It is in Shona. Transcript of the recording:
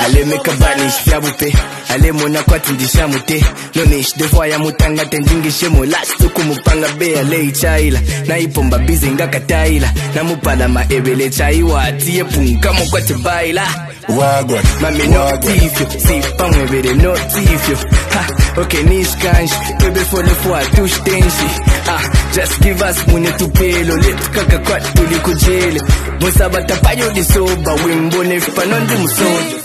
ale mekabanishvyavupe ale mona kwati ndishamute nonishidefoaya mutanga tendingishemolastukumupanga be ale ichaila naipomba bizenga kataila namupala maevele chaiwa tiyepunka mokwati baila mamenotifyo sipamwevele notifyo ha okenishkanji bebefolefoatushtenji ah just give us money to pay let's kaka kwa tuli kujele musaba tapayo disoba wimbone fanondi musoja